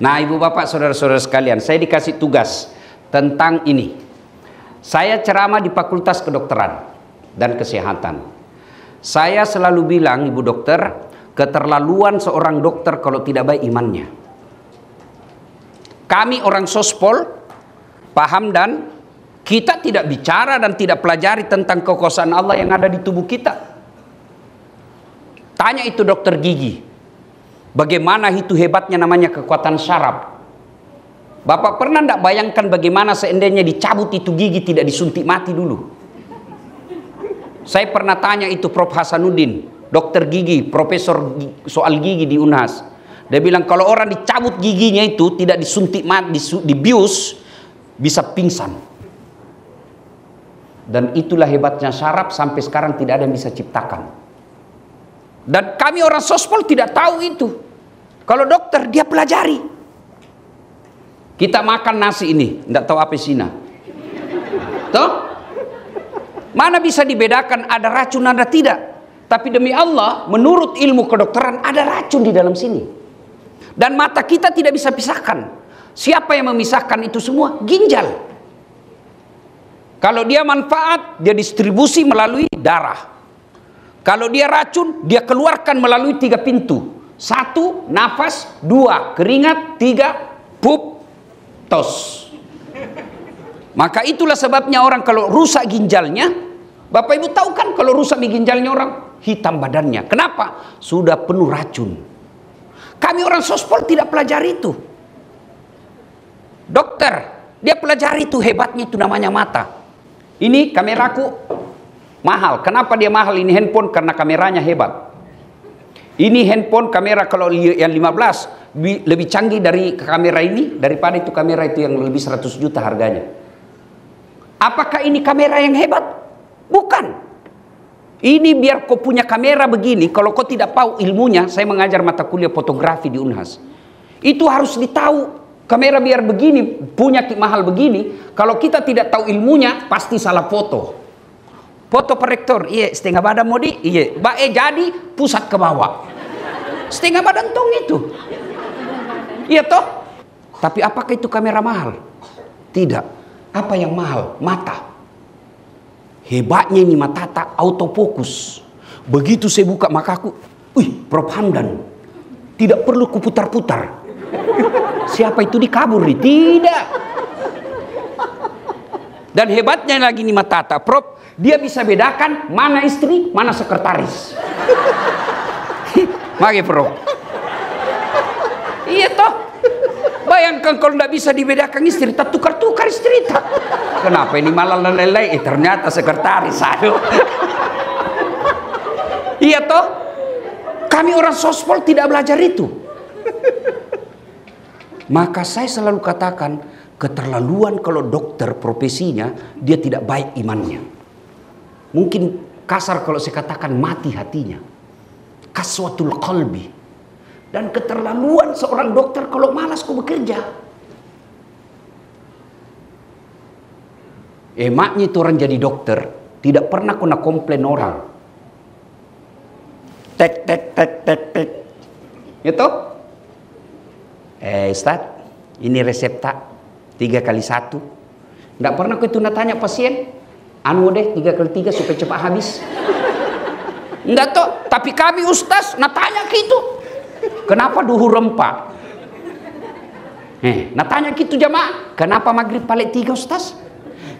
Nah, Ibu Bapak, Saudara-saudara sekalian, saya dikasih tugas tentang ini. Saya ceramah di Fakultas Kedokteran dan Kesehatan. Saya selalu bilang, Ibu Dokter, keterlaluan seorang dokter kalau tidak baik imannya. Kami orang sospol paham dan kita tidak bicara dan tidak pelajari tentang kekuasaan Allah yang ada di tubuh kita. Tanya itu dokter gigi. Bagaimana itu hebatnya namanya kekuatan syaraf. Bapak pernah tidak bayangkan bagaimana seandainya dicabut itu gigi tidak disuntik mati dulu. Saya pernah tanya itu Prof Hasanuddin, dokter gigi, profesor soal gigi di Unhas. Dia bilang kalau orang dicabut giginya itu tidak disuntik mati, dibius, bisa pingsan. Dan itulah hebatnya syaraf sampai sekarang tidak ada yang bisa ciptakan. Dan kami orang sospol tidak tahu itu. Kalau dokter dia pelajari. Kita makan nasi ini, tidak tahu apa isinya. Toh? Mana bisa dibedakan ada racun ada tidak? Tapi demi Allah, menurut ilmu kedokteran ada racun di dalam sini. Dan mata kita tidak bisa pisahkan. Siapa yang memisahkan itu semua? Ginjal. Kalau dia manfaat, dia distribusi melalui darah. Kalau dia racun, dia keluarkan melalui tiga pintu. Satu, nafas. Dua, keringat. Tiga, pup, tos. Maka itulah sebabnya orang kalau rusak ginjalnya, Bapak Ibu tahu kan kalau rusak ginjalnya orang, hitam badannya. Kenapa? Sudah penuh racun. Kami orang sospol tidak pelajari itu. Dokter, dia pelajari itu hebatnya itu namanya mata. Ini kameraku Mahal. Kenapa dia mahal ini handphone? Karena kameranya hebat. Ini handphone kamera kalau yang 15 lebih canggih dari kamera ini daripada itu kamera itu yang lebih 100 juta harganya. Apakah ini kamera yang hebat? Bukan. Ini biar kau punya kamera begini, kalau kau tidak tahu ilmunya, saya mengajar mata kuliah fotografi di Unhas. Itu harus ditahu. Kamera biar begini, punya mahal begini, kalau kita tidak tahu ilmunya, pasti salah foto. Foto proyektor, iya setengah badan modi, iya. Bae jadi pusat ke bawah. Setengah badan tong itu. Iya toh? Tapi apakah itu kamera mahal? Tidak. Apa yang mahal? Mata. Hebatnya ini mata tak autofokus. Begitu saya buka makaku, wih, Prof Hamdan. Tidak perlu kuputar-putar. Siapa itu dikabur nih? Tidak. Dan hebatnya lagi nih Matata, Prof, dia bisa bedakan mana istri, mana sekretaris. Magi bro. Iya toh. Bayangkan kalau tidak bisa dibedakan istri, tak tukar-tukar istri tak. Kenapa ini malah lelai? Eh, ternyata sekretaris. Aduh. iya toh. Kami orang sospol tidak belajar itu. Maka saya selalu katakan, keterlaluan kalau dokter profesinya, dia tidak baik imannya. Mungkin kasar kalau saya katakan mati hatinya. Kaswatul qalbi. Dan keterlaluan seorang dokter kalau malas kok bekerja. Emaknya itu orang jadi dokter. Tidak pernah kena komplain orang. Tek, tek, tek, tek, tek. Itu? Eh Ustaz, ini resep tak. Tiga kali satu. Tidak pernah aku itu tanya pasien anu deh tiga kali tiga supaya cepat habis enggak toh tapi kami ustaz nak tanya gitu. Kenapa duhur rempah eh nak tanya gitu jamaah kenapa maghrib paling tiga ustaz?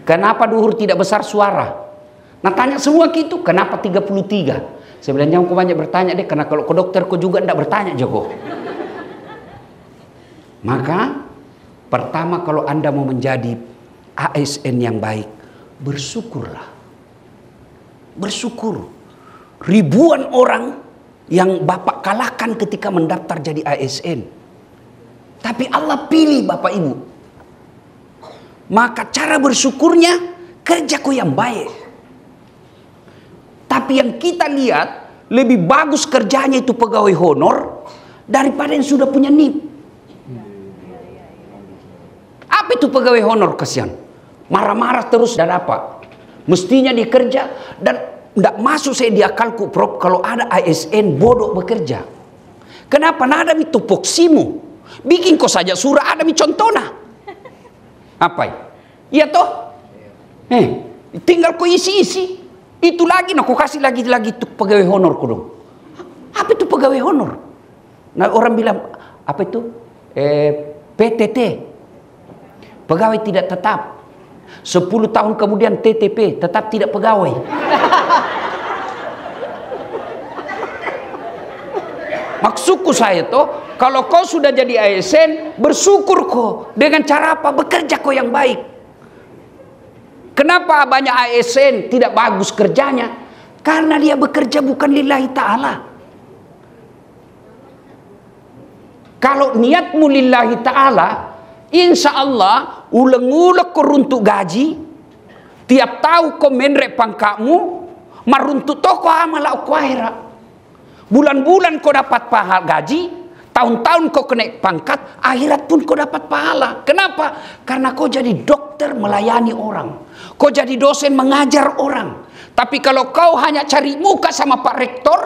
Kenapa duhur tidak besar suara? Nak tanya semua gitu kenapa 33 sebenarnya aku banyak bertanya deh karena kalau ke dokter kau juga tidak bertanya Joko maka pertama kalau anda mau menjadi ASN yang baik bersyukurlah. Bersyukur. Ribuan orang yang Bapak kalahkan ketika mendaftar jadi ASN. Tapi Allah pilih Bapak Ibu. Maka cara bersyukurnya kerjaku yang baik. Tapi yang kita lihat lebih bagus kerjanya itu pegawai honor daripada yang sudah punya NIP. Apa itu pegawai honor kasihan? Marah-marah terus dan apa? Mestinya dikerja dan tidak masuk saya di akalku Prof kalau ada ASN bodoh bekerja. Kenapa? Nada itu poksimu. Bikin kau saja surah ada mi contohnya. Apa ya? Iya toh? Eh, tinggal kau isi-isi. Itu lagi, nah kau kasih lagi-lagi tuh pegawai honor kau dong. Apa itu pegawai honor? Nah orang bilang, apa itu? Eh, PTT. Pegawai tidak tetap. 10 tahun kemudian TTP, tetap tidak pegawai. Maksudku saya tuh, kalau kau sudah jadi ASN, bersyukur kau dengan cara apa? Bekerja kau yang baik. Kenapa banyak ASN tidak bagus kerjanya? Karena dia bekerja bukan lillahi ta'ala. Kalau niatmu lillahi ta'ala, insya Allah ulang-ulang kau runtuk gaji, tiap tahu kau menrek pangkakmu, maruntuk toko amal aku akhirat. Bulan-bulan kau dapat pahala gaji, tahun-tahun kau kena pangkat, akhirat pun kau dapat pahala. Kenapa? Karena kau jadi dokter melayani orang. Kau jadi dosen mengajar orang. Tapi kalau kau hanya cari muka sama Pak Rektor,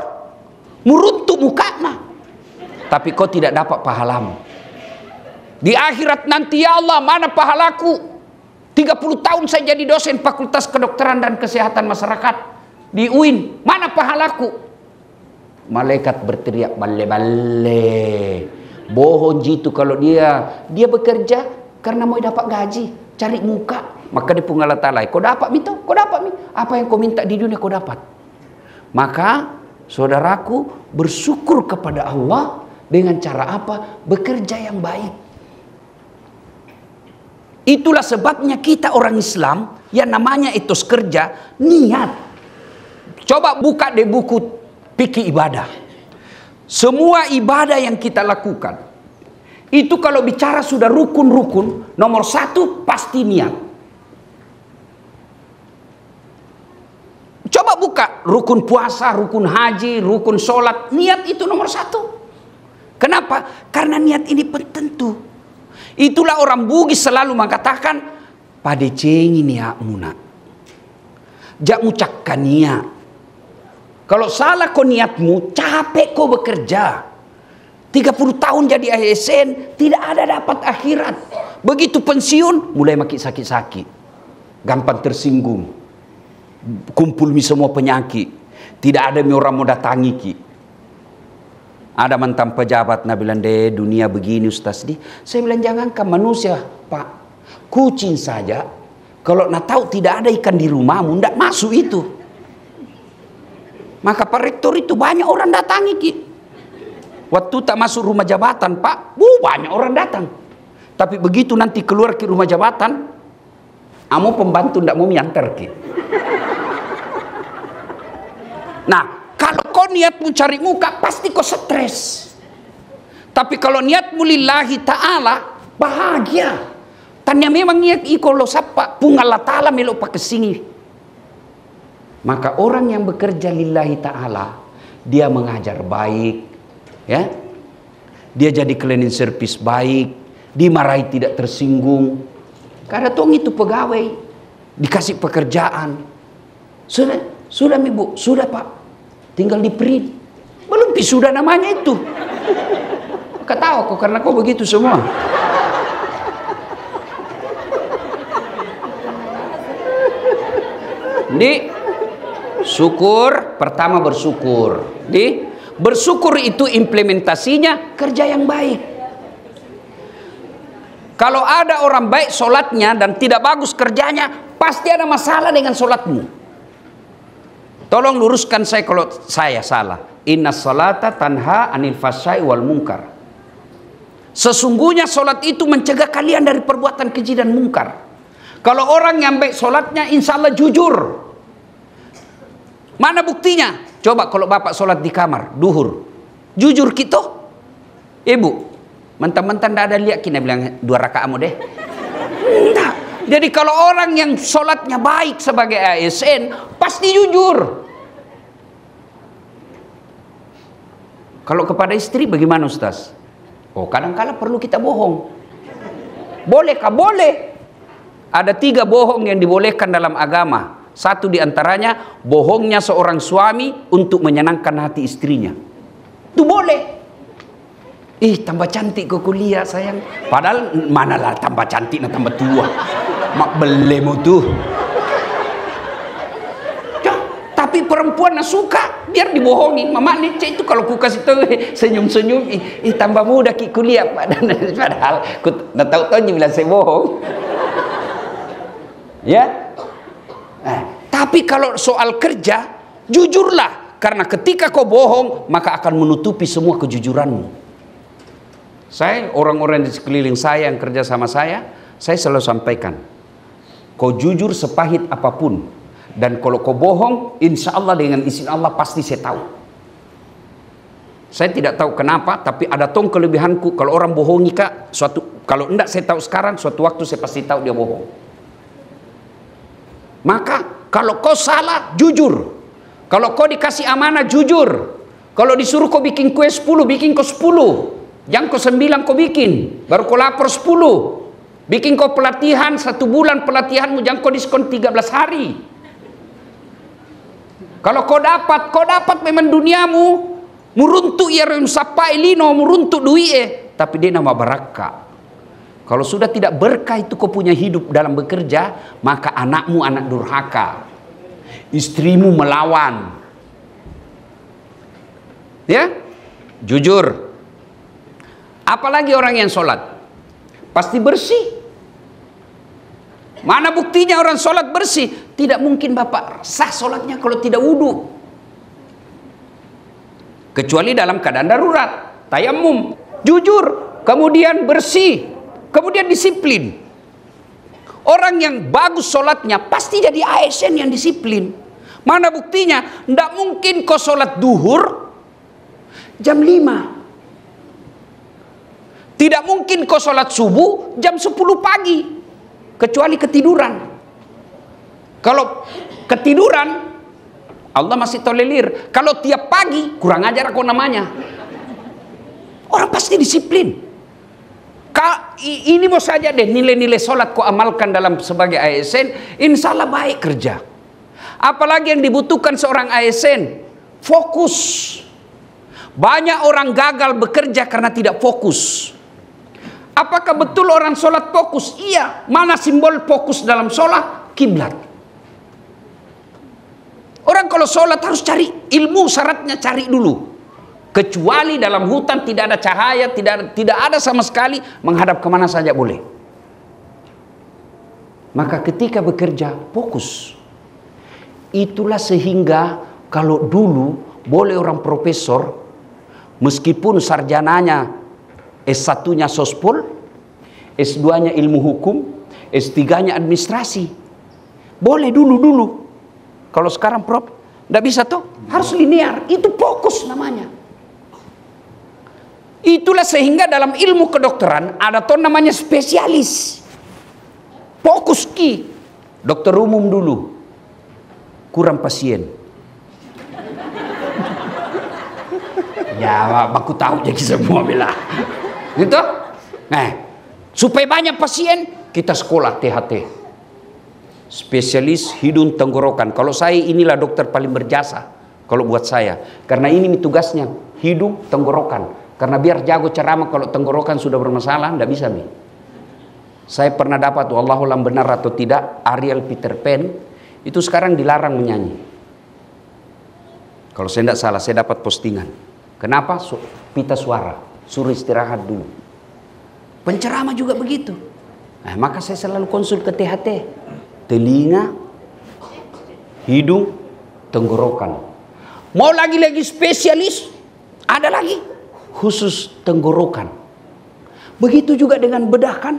muruntuk mukanya. Tapi kau tidak dapat pahalamu. Di akhirat nanti ya Allah mana pahalaku? 30 tahun saya jadi dosen Fakultas Kedokteran dan Kesehatan Masyarakat di UIN. Mana pahalaku? Malaikat berteriak balle-balle. Bohong jitu kalau dia dia bekerja karena mau dapat gaji, cari muka. Maka dia punggala talai. Kau dapat minta, kau dapat mi. Apa yang kau minta di dunia kau dapat. Maka saudaraku bersyukur kepada Allah dengan cara apa? Bekerja yang baik. Itulah sebabnya kita orang Islam yang namanya etos kerja niat. Coba buka di buku pikir ibadah. Semua ibadah yang kita lakukan, itu kalau bicara sudah rukun-rukun, nomor satu pasti niat. Coba buka rukun puasa, rukun haji, rukun sholat, niat itu nomor satu. Kenapa? Karena niat ini pententu. Itulah orang Bugis selalu mengatakan, pada cengi niatmu nak. Jak mucakkan niat. Kalau salah kau niatmu, capek kau bekerja. 30 tahun jadi ASN, tidak ada dapat akhirat. Begitu pensiun, mulai makin sakit-sakit. Gampang tersinggung. Kumpul mi semua penyakit. Tidak ada mi orang mau datangi ki. Ada mantan pejabat, Nabi bilang, deh dunia begini Ustaz. Di. Saya bilang, jangankan manusia, Pak. Kucing saja, kalau nak tahu tidak ada ikan di rumahmu, tidak masuk itu. Maka Pak Rektor itu banyak orang datangi ki. Waktu tak masuk rumah jabatan Pak, bu banyak orang datang. Tapi begitu nanti keluar ke rumah jabatan, kamu pembantu tidak mau miantar ki. Nah, kau niatmu cari muka, pasti kau stres. Tapi kalau niatmu lillahi ta'ala, bahagia. Tanya memang niat iko lo sapa, pungal ta'ala melo pakai sini. Maka orang yang bekerja lillahi ta'ala, dia mengajar baik, ya. Dia jadi cleaning service baik, dimarahi tidak tersinggung. Karena tong itu pegawai, dikasih pekerjaan. Sudah, sudah ibu, sudah pak, tinggal di print. Belum sudah namanya itu. Ketawa kok karena kok begitu semua. Di Syukur, pertama bersyukur. Di bersyukur itu implementasinya kerja yang baik. Kalau ada orang baik solatnya dan tidak bagus kerjanya, pasti ada masalah dengan solatmu. Tolong luruskan saya kalau saya salah. Inna salata tanha anil fasai wal mungkar. Sesungguhnya solat itu mencegah kalian dari perbuatan keji dan mungkar. Kalau orang yang baik solatnya insya Allah jujur. Mana buktinya? Coba kalau bapak sholat di kamar, duhur. Jujur kita. Ibu, mantan-mantan tidak ada lihat kina bilang dua rakaatmu deh. Jadi kalau orang yang sholatnya baik sebagai ASN, pasti jujur. Kalau kepada istri bagaimana Ustaz? Oh kadang-kala perlu kita bohong. Bolehkah? Boleh. Ada tiga bohong yang dibolehkan dalam agama. Satu di antaranya bohongnya seorang suami untuk menyenangkan hati istrinya. Itu boleh. Ih, tambah cantik kok kuliah sayang. Padahal manalah tambah cantik nah tambah tua. Mak belemu tuh. Tapi perempuan nak suka biar dibohongi. Mama leceh itu kalau ku kasih tahu senyum-senyum ih, ih tambah muda ki kuliah padahal ku nak tahu tahu bilang saya bohong. Ya? Eh, tapi kalau soal kerja jujurlah. Karena ketika kau bohong maka akan menutupi semua kejujuranmu. Saya orang-orang di sekeliling saya yang kerja sama saya saya selalu sampaikan kau jujur sepahit apa pun dan kalau kau bohong, insya Allah dengan izin Allah pasti saya tahu. Saya tidak tahu kenapa, tapi ada tong kelebihanku. Kalau orang bohongi kak, suatu kalau enggak saya tahu sekarang, suatu waktu saya pasti tahu dia bohong. Maka kalau kau salah, jujur. Kalau kau dikasih amanah, jujur. Kalau disuruh kau bikin kue 10, bikin kau 10. Jangan kau 9 kau bikin, baru kau lapor 10. Bikin kau pelatihan, satu bulan pelatihanmu, jangan kau diskon 13 hari. Kalau kau dapat, kau dapat memang duniamu. Muruntuk ya sapai lino, muruntuk duit eh. Tapi dia nama berkah. Kalau sudah tidak berkah itu kau punya hidup dalam bekerja, maka anakmu anak durhaka. Istrimu melawan. Ya? Jujur. Apalagi orang yang sholat. Pasti bersih. Mana buktinya orang sholat bersih? Tidak mungkin Bapak sah sholatnya kalau tidak wudhu. Kecuali dalam keadaan darurat. Tayamum. Jujur. Kemudian bersih. Kemudian disiplin. Orang yang bagus sholatnya pasti jadi ASN yang disiplin. Mana buktinya? Tidak mungkin kau sholat duhur jam 5. Tidak mungkin kau sholat subuh jam 10 pagi kecuali ketiduran. Kalau ketiduran Allah masih tolerir. Kalau tiap pagi kurang ajar aku namanya. Orang pasti disiplin. Ka, ini mau saja deh nilai-nilai sholat kau amalkan dalam sebagai ASN, insya Allah baik kerja. Apalagi yang dibutuhkan seorang ASN, fokus. Banyak orang gagal bekerja karena tidak fokus. Apakah betul orang sholat fokus? Iya. Mana simbol fokus dalam sholat? Kiblat. Orang kalau sholat harus cari ilmu syaratnya cari dulu. Kecuali dalam hutan tidak ada cahaya, tidak tidak ada sama sekali menghadap ke mana saja boleh. Maka ketika bekerja fokus. Itulah sehingga kalau dulu boleh orang profesor meskipun sarjananya S1-nya sospol, S2-nya ilmu hukum, S3-nya administrasi. Boleh dulu-dulu. Kalau sekarang Prof, tidak bisa tuh. Harus linear. Itu fokus namanya. Itulah sehingga dalam ilmu kedokteran ada tuh namanya spesialis. Fokus ki. Dokter umum dulu. Kurang pasien. ya, aku tahu jadi semua bila. Gitu? Nah, supaya banyak pasien, kita sekolah THT. Spesialis hidung tenggorokan. Kalau saya inilah dokter paling berjasa. Kalau buat saya. Karena ini tugasnya. Hidung tenggorokan. Karena biar jago ceramah kalau tenggorokan sudah bermasalah, tidak bisa nih. Saya pernah dapat, wallahulam benar atau tidak, Ariel Peter Pan itu sekarang dilarang menyanyi. Kalau saya tidak salah, saya dapat postingan. Kenapa? Pita suara suruh istirahat dulu. Penceramah juga begitu. Nah, maka saya selalu konsul ke THT. Telinga, hidung, tenggorokan. Mau lagi-lagi spesialis? Ada lagi khusus tenggorokan. Begitu juga dengan bedah kan?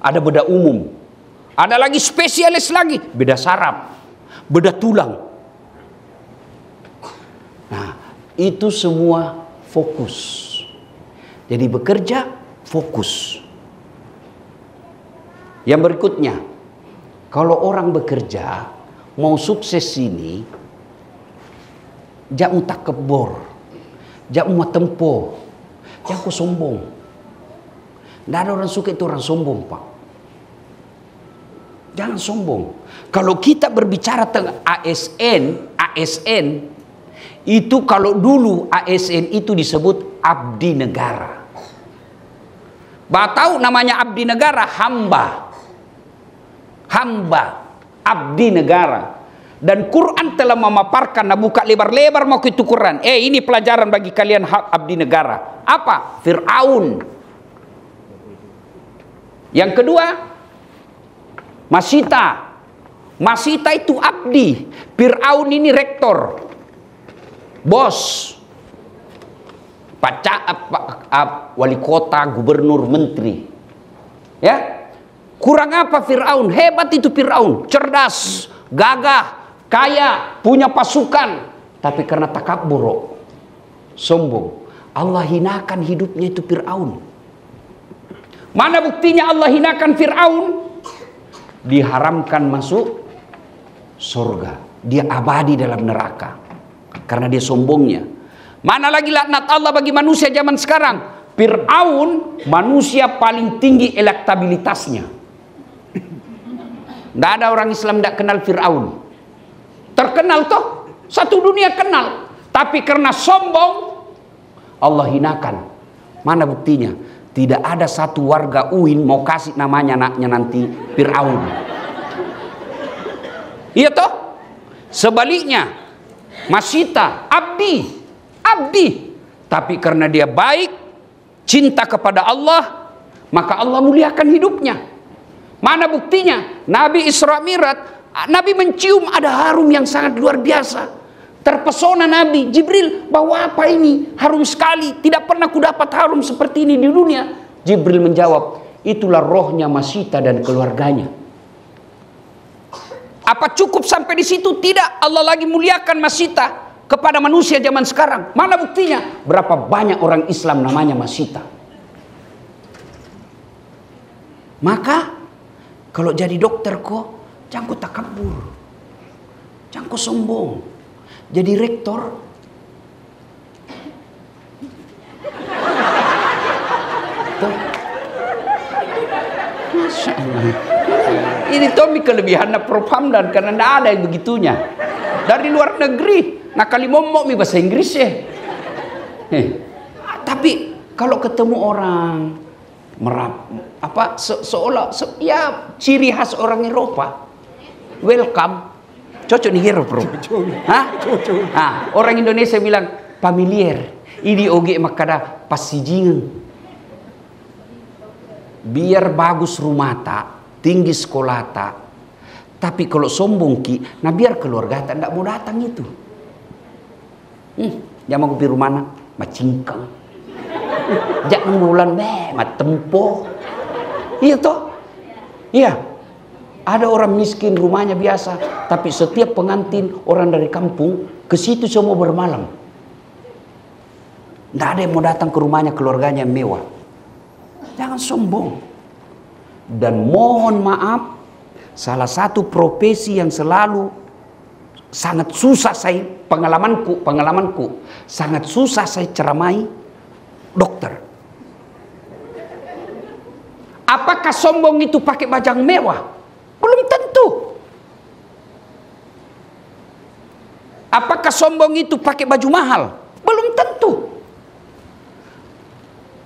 Ada bedah umum. Ada lagi spesialis lagi, bedah saraf, bedah tulang. Nah, itu semua fokus. Jadi bekerja fokus. Yang berikutnya, kalau orang bekerja mau sukses ini, jangan tak kebor, jangan tempo, jangan sombong. Tidak ada orang suka itu orang sombong pak. Jangan sombong. Kalau kita berbicara tentang ASN, ASN itu kalau dulu ASN itu disebut abdi negara. Batau namanya abdi negara hamba. Hamba, abdi negara. Dan Quran telah memaparkan, nah buka lebar-lebar mau itu Quran. Eh ini pelajaran bagi kalian hak abdi negara. Apa? Fir'aun. Yang kedua, Masita. Masita itu abdi. Fir'aun ini rektor. Bos. Paca, wali kota, gubernur, menteri. Ya, kurang apa Fir'aun? Hebat itu Fir'aun, cerdas, gagah, kaya, punya pasukan. Tapi karena takabur, sombong, Allah hinakan hidupnya itu Fir'aun. Mana buktinya Allah hinakan Fir'aun? Diharamkan masuk surga. Dia abadi dalam neraka. Karena dia sombongnya. Mana lagi laknat Allah bagi manusia zaman sekarang? Fir'aun manusia paling tinggi elektabilitasnya. Tidak ada orang Islam tidak kenal Fir'aun. Terkenal toh, satu dunia kenal. Tapi karena sombong, Allah hinakan. Mana buktinya? Tidak ada satu warga UIN mau kasih namanya anaknya nanti Fir'aun. Iya toh? Sebaliknya, Masita, abdi, abdi. Tapi karena dia baik, cinta kepada Allah, maka Allah muliakan hidupnya. Mana buktinya? Nabi Isra Mirat, Nabi mencium ada harum yang sangat luar biasa. Terpesona Nabi Jibril bawa apa ini harum sekali tidak pernah kudapat harum seperti ini di dunia Jibril menjawab itulah rohnya Masita dan keluarganya apa cukup sampai di situ tidak Allah lagi muliakan Masita kepada manusia zaman sekarang. Mana buktinya? Berapa banyak orang Islam namanya Masita. Maka kalau jadi dokter kok jangan takabur. Jangan sombong. Jadi rektor. Ini Tommy kelebihan Prof Hamdan karena tidak ada yang begitunya. Dari luar negeri Nah kali momok mi bahasa Inggris ya. Eh. Tapi kalau ketemu orang merap apa se seolah se ya ciri khas orang Eropa welcome cocok nih hero bro Hah? Nah, orang Indonesia bilang familiar ini oge makada pasijingan biar bagus rumah tak tinggi sekolah tak tapi kalau sombong ki nah biar keluarga tak mau datang itu Hmm, mau biru mana? Macingkang. Jangan bulan be, tempo. Iya toh? Iya. Ada orang miskin rumahnya biasa, tapi setiap pengantin orang dari kampung ke situ semua bermalam. Tidak ada yang mau datang ke rumahnya keluarganya yang mewah. Jangan sombong. Dan mohon maaf, salah satu profesi yang selalu sangat susah saya pengalamanku pengalamanku. Sangat susah saya ceramai dokter. Apakah sombong itu pakai bajang mewah? Belum tentu. Apakah sombong itu pakai baju mahal? Belum tentu.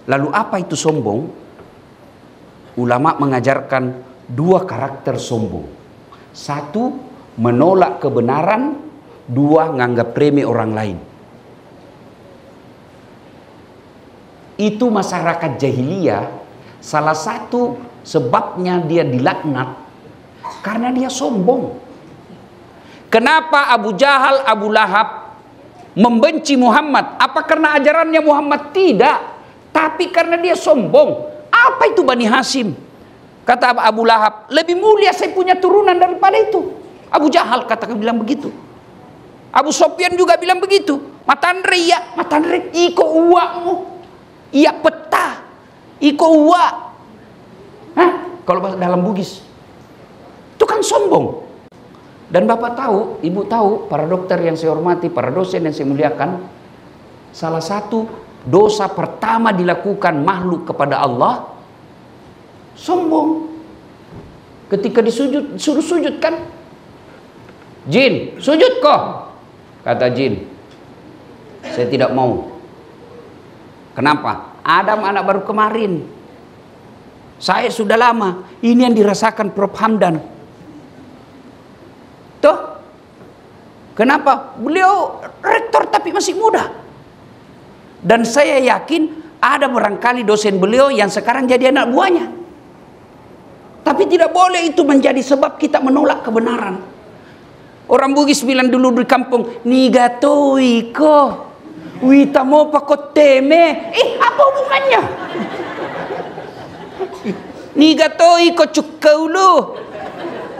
Lalu apa itu sombong? Ulama mengajarkan dua karakter sombong. Satu menolak kebenaran, dua nganggap remeh orang lain. Itu masyarakat jahiliyah salah satu sebabnya dia dilaknat karena dia sombong. Kenapa Abu Jahal, Abu Lahab membenci Muhammad? Apa karena ajarannya Muhammad? Tidak. Tapi karena dia sombong. Apa itu Bani Hasim? Kata Abu Lahab, lebih mulia saya punya turunan daripada itu. Abu Jahal katakan bilang begitu. Abu Sofyan juga bilang begitu. Matandre ya, matandre iko uakmu. Iya peta. Iko uak. Hah? Kalau dalam Bugis. Itu kan sombong. Dan Bapak tahu, Ibu tahu, para dokter yang saya hormati, para dosen yang saya muliakan, salah satu dosa pertama dilakukan makhluk kepada Allah sombong. Ketika disujud, suruh sujud kan Jin, sujud kok. Kata jin. Saya tidak mau. Kenapa? Adam anak baru kemarin. Saya sudah lama. Ini yang dirasakan Prof. Hamdan. Tuh. Kenapa? Beliau rektor tapi masih muda. Dan saya yakin ada barangkali dosen beliau yang sekarang jadi anak buahnya. Tapi tidak boleh itu menjadi sebab kita menolak kebenaran. Orang Bugis bilang dulu di kampung, Nigatoi ko, wita mo pakoteme. Eh, apa hubungannya? Nigatoi ko lu.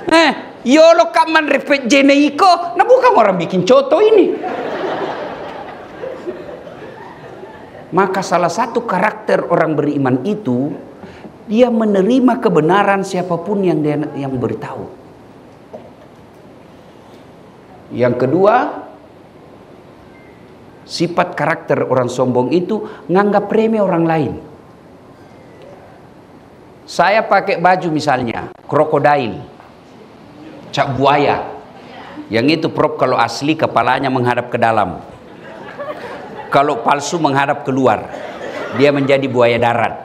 Eh, yolo kaman repet jeneiko. Nah bukan orang bikin coto ini. Maka salah satu karakter orang beriman itu dia menerima kebenaran siapa pun yang dia yang beritahu. Yang kedua, sifat karakter orang sombong itu nganggap remeh orang lain. Saya pakai baju misalnya krokodil, cap buaya. Yang itu prop kalau asli kepalanya menghadap ke dalam. Kalau palsu menghadap keluar. Dia menjadi buaya darat.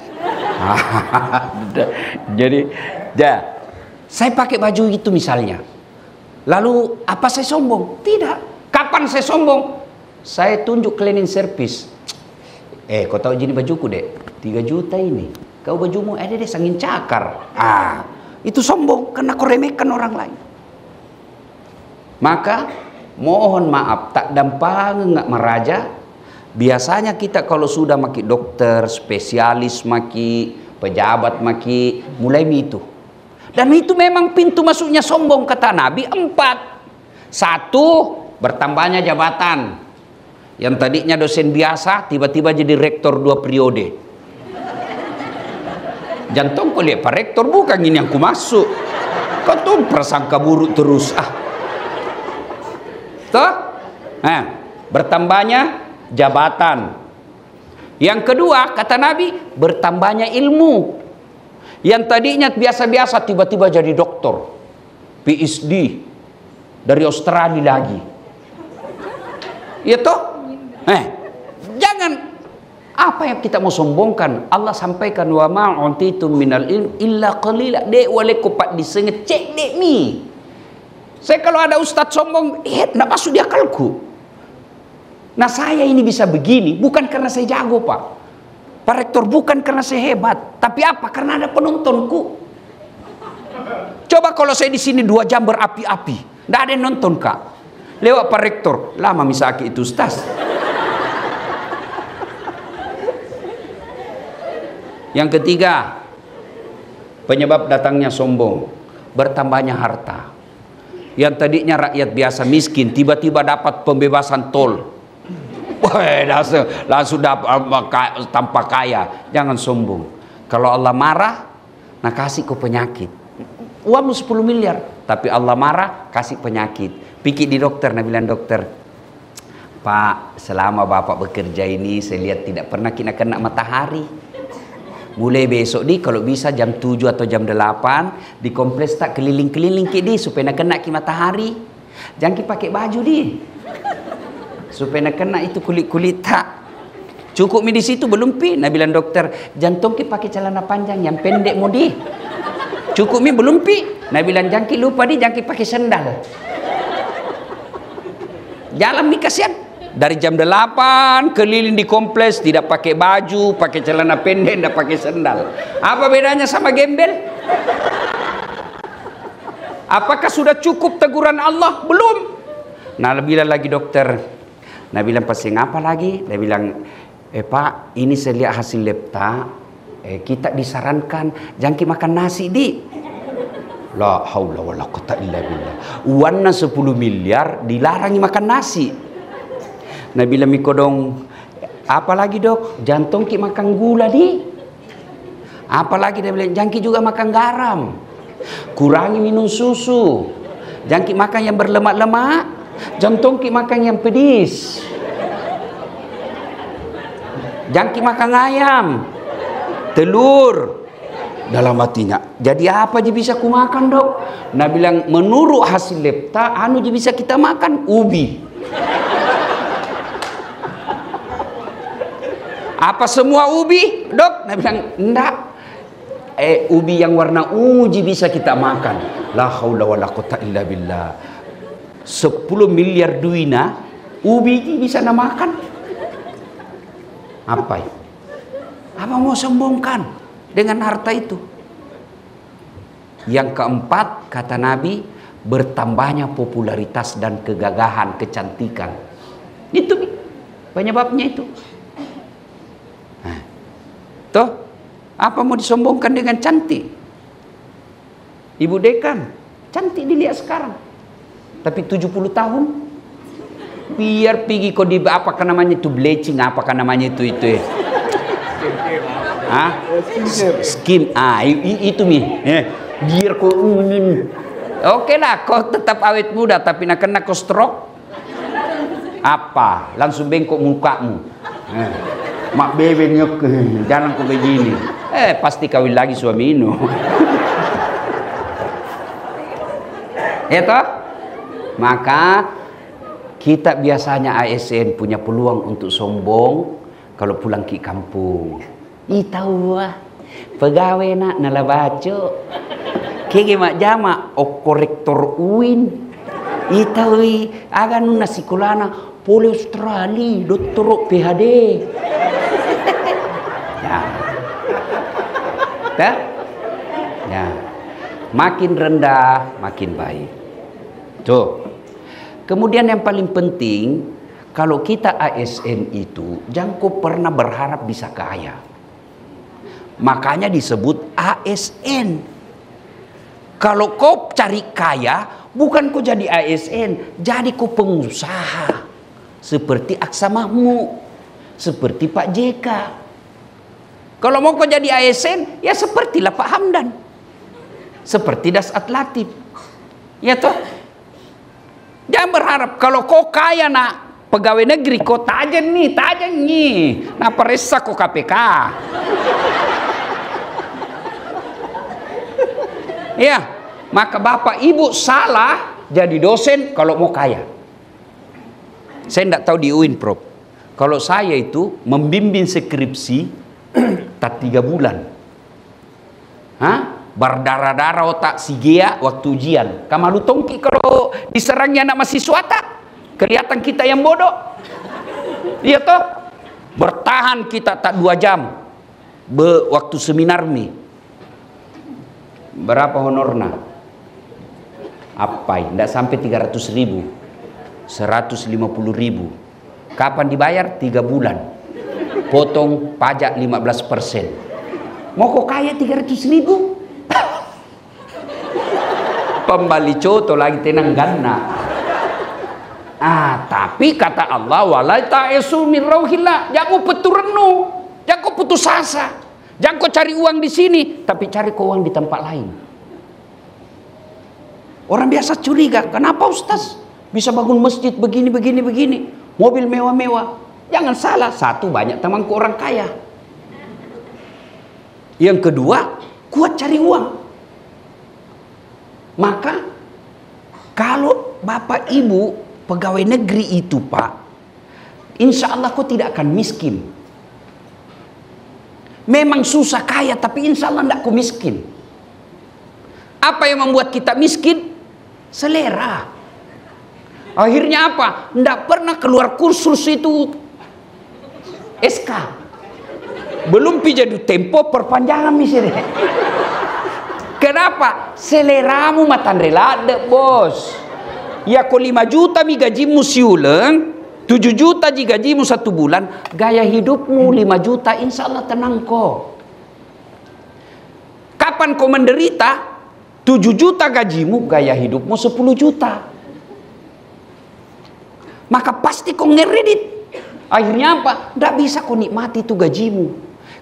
Jadi, ya, saya pakai baju itu misalnya. Lalu apa saya sombong? Tidak. Kapan saya sombong? Saya tunjuk cleaning service. Eh, kau tahu jadi bajuku dek? 3 juta ini. Kau bajumu ada deh sangin cakar. Ah, itu sombong karena kau remehkan orang lain. Maka mohon maaf tak dampang nggak meraja Biasanya kita kalau sudah maki dokter, spesialis maki, pejabat maki, mulai itu. Dan itu memang pintu masuknya sombong kata Nabi empat. Satu, bertambahnya jabatan. Yang tadinya dosen biasa, tiba-tiba jadi rektor dua periode. Jantung kau lihat, Pak Rektor bukan ini yang ku masuk. Kau tuh prasangka buruk terus. Ah. Tuh? Nah, bertambahnya jabatan. Yang kedua, kata Nabi, bertambahnya ilmu. Yang tadinya biasa-biasa tiba-tiba jadi doktor. PhD dari Australia lagi. Itu? Eh, jangan apa yang kita mau sombongkan? Allah sampaikan wa ma'untitum minal ilm illa qalila. Dek wale kupat cek dek mi. Saya kalau ada ustaz sombong, eh, nak masuk di akalku. Nah saya ini bisa begini bukan karena saya jago pak. Pak Rektor bukan karena saya hebat. Tapi apa? Karena ada penontonku. Coba kalau saya di sini dua jam berapi-api. Tidak ada yang nonton kak. Lewat Pak Rektor. Lama misaki itu Ustaz. Yang ketiga. Penyebab datangnya sombong. Bertambahnya harta. Yang tadinya rakyat biasa miskin. Tiba-tiba dapat pembebasan tol Wah, langsung, langsung tanpa kaya. Jangan sombong. Kalau Allah marah, nah kasih ke penyakit. Uangmu 10 miliar, tapi Allah marah, kasih penyakit. Pikir di dokter, nah bilang dokter, Pak, selama Bapak bekerja ini, saya lihat tidak pernah kena kena matahari. Mulai besok di kalau bisa jam 7 atau jam 8 di kompleks tak keliling-keliling ke di supaya nak kena ki matahari. Jangan pakai baju di supaya nak kena itu kulit-kulit tak. Cukup mi di situ belum pi. Nabi bilang dokter jantung ki pakai celana panjang yang pendek mudi. Cukup mi belum pi. Nabi bilang jangki lupa di jangki pakai sendal jalan mi kasihan. Dari jam 8 keliling di kompleks tidak pakai baju pakai celana pendek tidak pakai sendal apa bedanya sama gembel? Apakah sudah cukup teguran Allah? Belum. Nah, lebih lagi dokter, Nah bilang pasti ngapa lagi? Dia bilang, eh pak ini saya lihat hasil lepta, eh, kita disarankan jangan makan nasi di. La haula wala quwata illa billah. Uangnya 10 miliar dilarangi makan nasi. Nah bilang miko dong, apa lagi dok? Jantung ki makan gula di. Apalagi dia bilang jangki juga makan garam. Kurangi minum susu. Jangki makan yang berlemak-lemak. Jantung ki makan yang pedis. Jangki makan ayam. Telur. Dalam hatinya. Jadi apa je bisa ku makan dok? Nah bilang menurut hasil lepta anu je bisa kita makan ubi. Apa semua ubi dok? Nah bilang enggak. eh, ubi yang warna uji bisa kita makan. La haula wala quwata illa billah. 10 miliar duina ubi bisa nak makan. Apa itu? Apa mau sombongkan dengan harta itu? Yang keempat kata Nabi bertambahnya popularitas dan kegagahan, kecantikan. Itu penyebabnya itu. Toh apa mau disombongkan dengan cantik? Ibu dekan, cantik dilihat sekarang. Tapi 70 tahun biar pergi kau di apa kan namanya itu bleaching apa kan namanya itu itu ya. Ah, skin ah itu mi. Eh, biar kau Oke lah, kau tetap awet muda tapi nak kena kau stroke. Apa? Langsung bengkok mukamu. Eh, mak bebe nyok, jangan kau begini. Eh, pasti kawin lagi suami ini. ya toh? Maka kita biasanya ASN punya peluang untuk sombong kalau pulang ke kampung. Ih tahu wah, pegawai nak nala baca. Kege mak jama o korektor uin. Itawi aga nuna sikulana poli Australia doktor PhD. ya. Ta? Ya. Makin rendah, makin baik. Tuh. Kemudian yang paling penting, kalau kita ASN itu, jangan pernah berharap bisa kaya. Makanya disebut ASN. Kalau kau cari kaya, bukan kau jadi ASN, jadi kau pengusaha. Seperti Aksa Mahmud, seperti Pak JK. Kalau mau kau jadi ASN, ya sepertilah Pak Hamdan. Seperti Das Atlatif. Ya toh? Jangan berharap kalau kau kaya nak pegawai negeri kau tajan nih, tajan nih. Nah peresa kau KPK. Ya, maka bapak ibu salah jadi dosen kalau mau kaya. Saya tidak tahu di UIN, Prof. Kalau saya itu membimbing skripsi tak tiga bulan. Hah? Berdarah-darah otak si Gia waktu ujian. Kamalu tongki kalau diserangnya anak mahasiswa tak? Kelihatan kita yang bodoh. Iya toh? Bertahan kita tak dua jam. Be, waktu seminar mi Berapa honornya? Apa? Tidak sampai 300 ribu. 150 ribu. Kapan dibayar? Tiga bulan. Potong pajak 15 persen. Mau kok kaya 300 ribu? Pembali coto lagi tenang gana. Ah, tapi kata Allah walai ta'esu min rauhillah. Jangan peturenu. Jangan putus asa. Jangan cari uang di sini, tapi cari kau uang di tempat lain. Orang biasa curiga, kenapa Ustaz bisa bangun masjid begini, begini, begini, mobil mewah-mewah. Jangan salah, satu banyak temanku orang kaya. Yang kedua, kuat cari uang. Maka kalau bapak ibu pegawai negeri itu pak, insya Allah kau tidak akan miskin. Memang susah kaya tapi insya Allah tidak ku miskin. Apa yang membuat kita miskin? Selera. Akhirnya apa? Tidak pernah keluar kursus itu SK. Belum pijadu tempo perpanjangan misalnya. Kenapa? Seleramu matan relade bos. Ya kau 5 juta mi gajimu siulang, 7 juta jika gajimu satu bulan, gaya hidupmu 5 juta, insya Allah tenang kok. Kapan kau menderita? 7 juta gajimu, gaya hidupmu 10 juta. Maka pasti kau ngeredit. Akhirnya apa? Tidak bisa kau nikmati itu gajimu.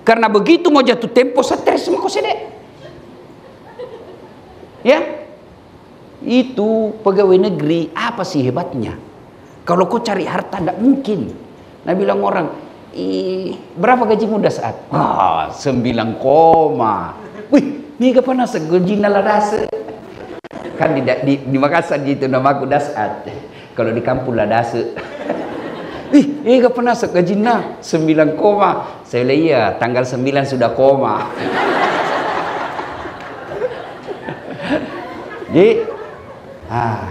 Karena begitu mau jatuh tempo, stres sama kau sedek. Ya, itu pegawai negeri apa sih hebatnya? Kalau kau cari harta tidak mungkin. Nah bilang orang, berapa gajimu dah saat? Ah, sembilan koma. Wih, ini kapan nasa gaji naladase? Kan di, di, di Makassar gitu nama aku dasat. Kalau di kampung ladase. Wih, ini kapan nasa gaji na? Sembilan koma. Saya bilang iya, tanggal sembilan sudah koma. Jadi, ah,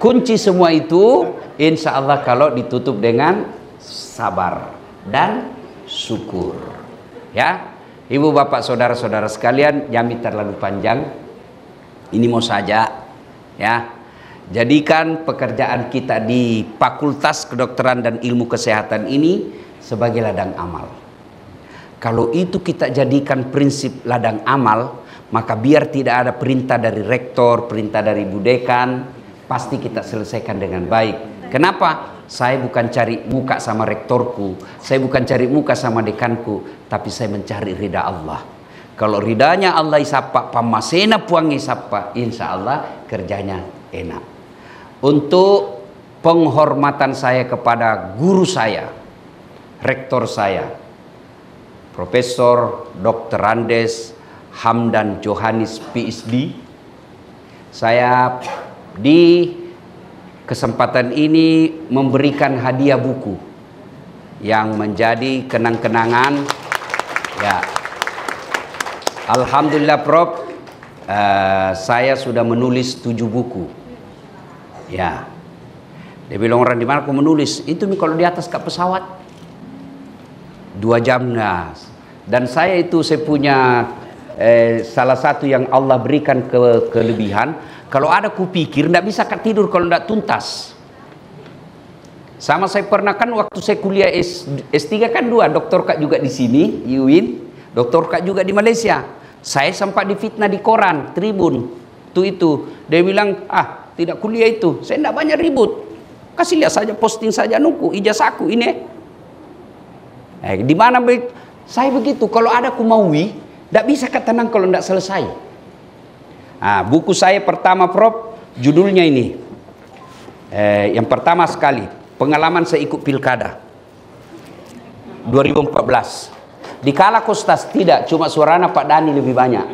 kunci semua itu insya Allah kalau ditutup dengan sabar dan syukur. Ya, ibu bapak saudara saudara sekalian, jami terlalu panjang. Ini mau saja, ya. Jadikan pekerjaan kita di Fakultas Kedokteran dan Ilmu Kesehatan ini sebagai ladang amal. Kalau itu kita jadikan prinsip ladang amal, maka biar tidak ada perintah dari rektor, perintah dari budekan, pasti kita selesaikan dengan baik. Kenapa? Saya bukan cari muka sama rektorku, saya bukan cari muka sama dekanku, tapi saya mencari ridha Allah. Kalau ridanya Allah isapa, pamasena puang isapa, insya Allah kerjanya enak. Untuk penghormatan saya kepada guru saya, rektor saya, Profesor Dr. Andes Hamdan Johannes PhD, saya di kesempatan ini memberikan hadiah buku yang menjadi kenang-kenangan. Ya. Alhamdulillah Prof. Uh, saya sudah menulis tujuh buku. Ya. Dia bilang orang di mana aku menulis? Itu kalau di atas ke pesawat. Dua jam nah. Dan saya itu saya punya eh, salah satu yang Allah berikan ke kelebihan kalau ada kupikir tidak bisa tidur kalau tidak tuntas. Sama saya pernah kan waktu saya kuliah S, S3 kan dua, doktor kak juga di sini, Yuwin, doktor kak juga di Malaysia. Saya sempat difitnah di koran, Tribun, itu itu. Dia bilang, ah tidak kuliah itu, saya tidak banyak ribut. Kasih lihat saja, posting saja nuku, ijazahku ini. Eh, di mana saya begitu, kalau ada kumawi, tidak bisa ketenang kalau tidak selesai. Nah, buku saya pertama Prof, judulnya ini. Eh, yang pertama sekali, pengalaman saya ikut pilkada 2014. Di kala kostas tidak, cuma suaranya Pak Dani lebih banyak.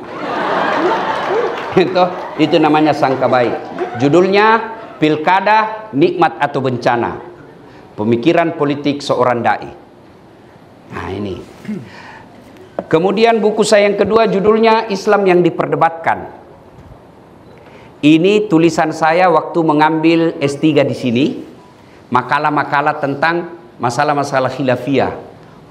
itu, itu namanya sangka baik. Judulnya Pilkada Nikmat atau Bencana. Pemikiran politik seorang dai. Nah, ini. Kemudian buku saya yang kedua judulnya Islam yang diperdebatkan. Ini tulisan saya waktu mengambil S3 di sini. Makalah-makalah tentang masalah-masalah khilafiyah.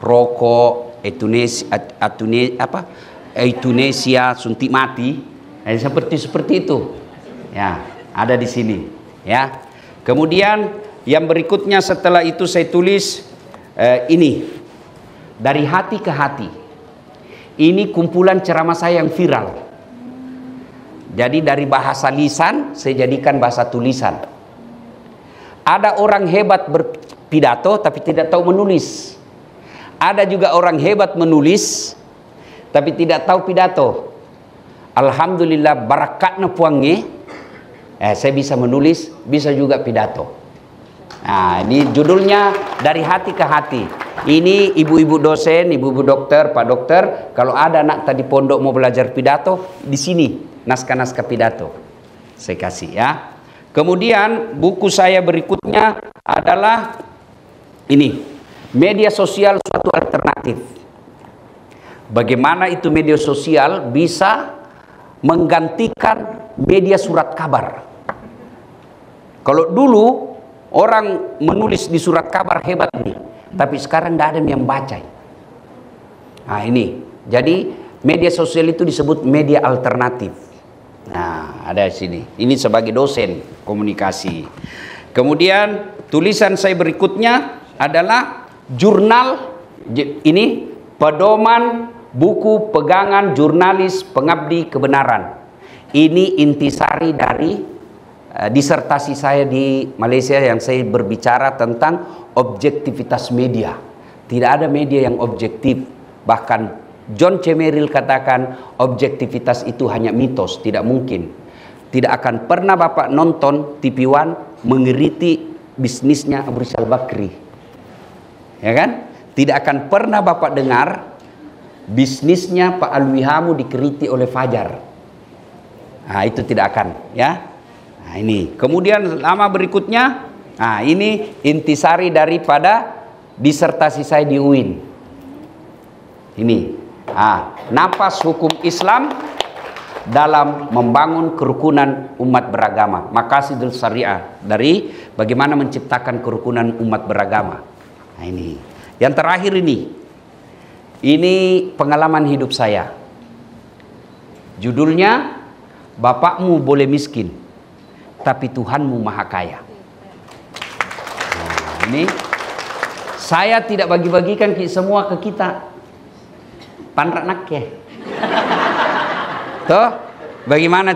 Rokok, etunesia, atune, apa? Eutunesia, suntik mati. Eh, seperti seperti itu. Ya, ada di sini, ya. Kemudian yang berikutnya setelah itu saya tulis eh, ini dari hati ke hati. Ini kumpulan ceramah saya yang viral. Jadi dari bahasa lisan saya jadikan bahasa tulisan. Ada orang hebat berpidato tapi tidak tahu menulis. Ada juga orang hebat menulis tapi tidak tahu pidato. Alhamdulillah barakatnya puangnya. Eh, saya bisa menulis, bisa juga pidato. Nah, ini judulnya dari hati ke hati. Ini ibu-ibu dosen, ibu-ibu dokter, pak dokter, kalau ada anak tadi pondok mau belajar pidato, di sini naskah-naskah pidato. Saya kasih ya. Kemudian buku saya berikutnya adalah ini. Media sosial suatu alternatif. Bagaimana itu media sosial bisa menggantikan media surat kabar. Kalau dulu orang menulis di surat kabar hebat nih, tapi sekarang tidak ada yang baca. Nah ini, jadi media sosial itu disebut media alternatif. Nah, ada sini. Ini sebagai dosen komunikasi. Kemudian tulisan saya berikutnya adalah jurnal ini pedoman buku pegangan jurnalis pengabdi kebenaran. Ini intisari dari disertasi saya di Malaysia yang saya berbicara tentang objektivitas media. Tidak ada media yang objektif, bahkan John C. Merrill katakan objektivitas itu hanya mitos, tidak mungkin. Tidak akan pernah Bapak nonton TV One mengeriti bisnisnya Abu Rizal Bakri. Ya kan? Tidak akan pernah Bapak dengar bisnisnya Pak Alwi Hamu dikeriti oleh Fajar. Nah, itu tidak akan, ya. Nah, ini. Kemudian lama berikutnya, nah ini intisari daripada disertasi saya di UIN. Ini Ah, napas hukum Islam dalam membangun kerukunan umat beragama. Makasidul syariah dari bagaimana menciptakan kerukunan umat beragama. Nah ini. Yang terakhir ini. Ini pengalaman hidup saya. Judulnya Bapakmu boleh miskin, tapi Tuhanmu maha kaya. Nah, ini saya tidak bagi-bagikan semua ke kita. Panrak nak ya. Toh, bagaimana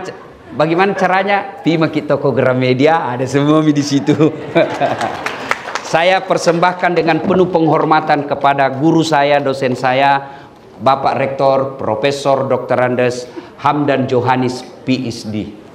bagaimana caranya? Pima kita toko Gramedia ada semua di situ. saya persembahkan dengan penuh penghormatan kepada guru saya, dosen saya, Bapak Rektor Profesor Dr. Andes Hamdan Johannes PhD.